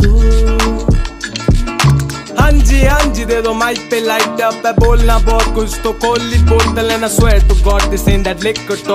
दो हाँ जी हाँ जी दे दो माइक पे लाइट अप है बोलना बहुत कुछ तो कोली बोतल है ना swear to god this in that liquor talk